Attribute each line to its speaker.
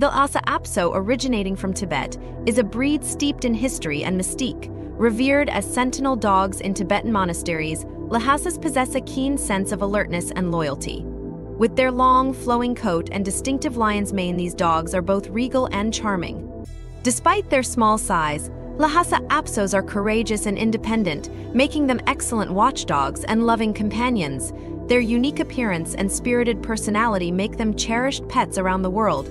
Speaker 1: The Lhasa Apso, originating from Tibet, is a breed steeped in history and mystique. Revered as sentinel dogs in Tibetan monasteries, Lhasas possess a keen sense of alertness and loyalty. With their long, flowing coat and distinctive lion's mane, these dogs are both regal and charming. Despite their small size, Lhasa Apsos are courageous and independent, making them excellent watchdogs and loving companions. Their unique appearance and spirited personality make them cherished pets around the world.